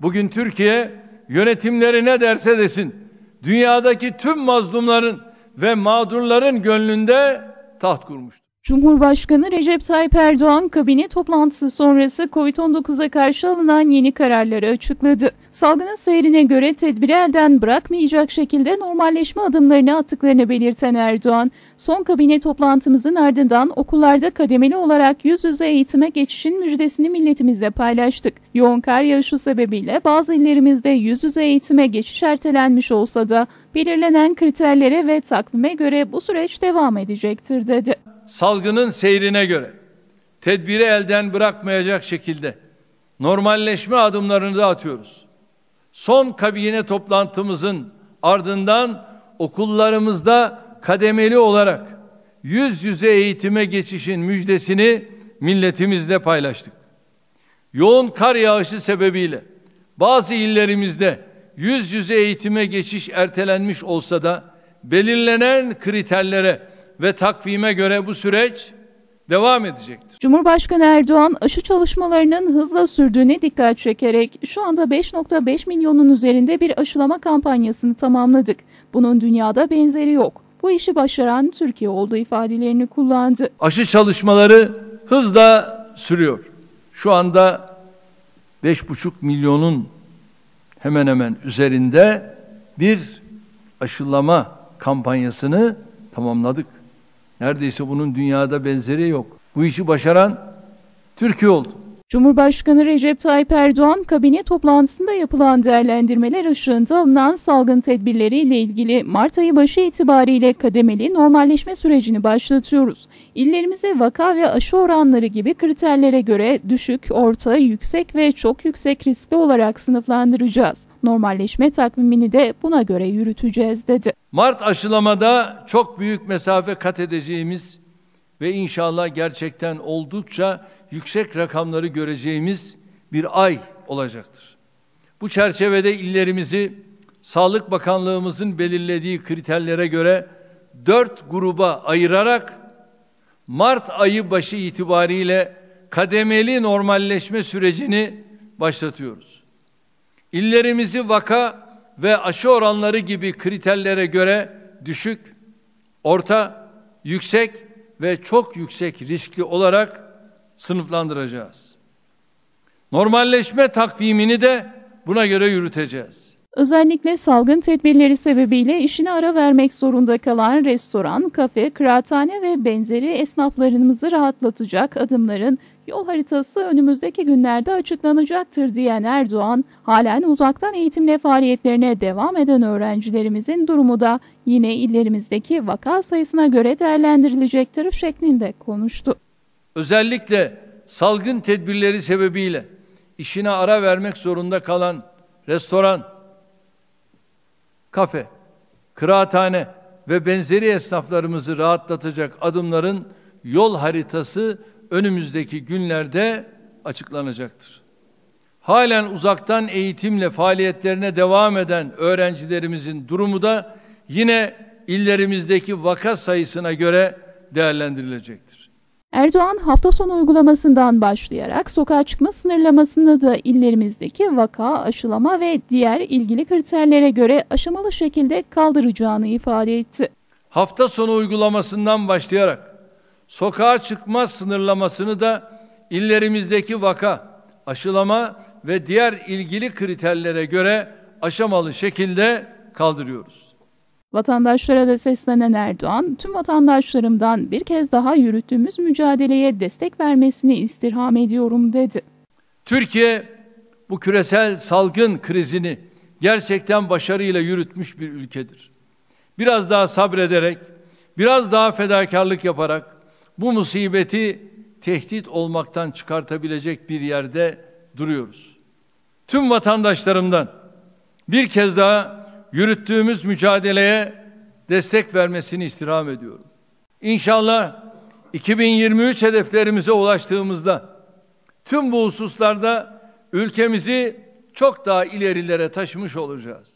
Bugün Türkiye yönetimleri ne derse desin dünyadaki tüm mazlumların ve mağdurların gönlünde taht kurmuştur. Cumhurbaşkanı Recep Tayyip Erdoğan kabine toplantısı sonrası COVID-19'a karşı alınan yeni kararları açıkladı. Salgının seyrine göre tedbiri elden bırakmayacak şekilde normalleşme adımlarını attıklarını belirten Erdoğan, son kabine toplantımızın ardından okullarda kademeli olarak yüz yüze eğitime geçişin müjdesini milletimizle paylaştık. Yoğun kar yağışı sebebiyle bazı illerimizde yüz yüze eğitime geçiş ertelenmiş olsa da belirlenen kriterlere ve takvime göre bu süreç devam edecektir dedi salgının seyrine göre tedbiri elden bırakmayacak şekilde normalleşme adımlarını da atıyoruz. Son kabine toplantımızın ardından okullarımızda kademeli olarak yüz yüze eğitime geçişin müjdesini milletimizle paylaştık. Yoğun kar yağışı sebebiyle bazı illerimizde yüz yüze eğitime geçiş ertelenmiş olsa da belirlenen kriterlere ve takvime göre bu süreç devam edecektir. Cumhurbaşkanı Erdoğan aşı çalışmalarının hızla sürdüğüne dikkat çekerek şu anda 5.5 milyonun üzerinde bir aşılama kampanyasını tamamladık. Bunun dünyada benzeri yok. Bu işi başaran Türkiye olduğu ifadelerini kullandı. Aşı çalışmaları hızla sürüyor. Şu anda 5,5 milyonun hemen hemen üzerinde bir aşılama kampanyasını tamamladık. Neredeyse bunun dünyada benzeri yok. Bu işi başaran Türkiye oldu. Cumhurbaşkanı Recep Tayyip Erdoğan kabine toplantısında yapılan değerlendirmeler ışığında alınan salgın tedbirleriyle ilgili Mart ayı başı itibariyle kademeli normalleşme sürecini başlatıyoruz. İllerimize vaka ve aşı oranları gibi kriterlere göre düşük, orta, yüksek ve çok yüksek riskli olarak sınıflandıracağız. Normalleşme takvimini de buna göre yürüteceğiz dedi. Mart aşılamada çok büyük mesafe kat edeceğimiz ve inşallah gerçekten oldukça yüksek rakamları göreceğimiz bir ay olacaktır. Bu çerçevede illerimizi Sağlık Bakanlığımızın belirlediği kriterlere göre dört gruba ayırarak Mart ayı başı itibariyle kademeli normalleşme sürecini başlatıyoruz. İllerimizi vaka ve aşı oranları gibi kriterlere göre düşük, orta, yüksek ve çok yüksek riskli olarak sınıflandıracağız. Normalleşme takvimini de buna göre yürüteceğiz. Özellikle salgın tedbirleri sebebiyle işine ara vermek zorunda kalan restoran, kafe, kıraathane ve benzeri esnaflarımızı rahatlatacak adımların yol haritası önümüzdeki günlerde açıklanacaktır diyen Erdoğan, halen uzaktan eğitimle faaliyetlerine devam eden öğrencilerimizin durumu da yine illerimizdeki vaka sayısına göre değerlendirilecektir şeklinde konuştu. Özellikle salgın tedbirleri sebebiyle işine ara vermek zorunda kalan restoran, kafe, kıraathane ve benzeri esnaflarımızı rahatlatacak adımların yol haritası önümüzdeki günlerde açıklanacaktır. Halen uzaktan eğitimle faaliyetlerine devam eden öğrencilerimizin durumu da yine illerimizdeki vaka sayısına göre değerlendirilecektir. Erdoğan hafta sonu uygulamasından başlayarak sokağa çıkma sınırlamasını da illerimizdeki vaka, aşılama ve diğer ilgili kriterlere göre aşamalı şekilde kaldıracağını ifade etti. Hafta sonu uygulamasından başlayarak sokağa çıkma sınırlamasını da illerimizdeki vaka, aşılama ve diğer ilgili kriterlere göre aşamalı şekilde kaldırıyoruz. Vatandaşlara da seslenen Erdoğan, tüm vatandaşlarımdan bir kez daha yürüttüğümüz mücadeleye destek vermesini istirham ediyorum dedi. Türkiye bu küresel salgın krizini gerçekten başarıyla yürütmüş bir ülkedir. Biraz daha sabrederek, biraz daha fedakarlık yaparak bu musibeti tehdit olmaktan çıkartabilecek bir yerde duruyoruz. Tüm vatandaşlarımdan bir kez daha yürüttüğümüz mücadeleye destek vermesini istirham ediyorum. İnşallah 2023 hedeflerimize ulaştığımızda tüm bu hususlarda ülkemizi çok daha ilerilere taşımış olacağız.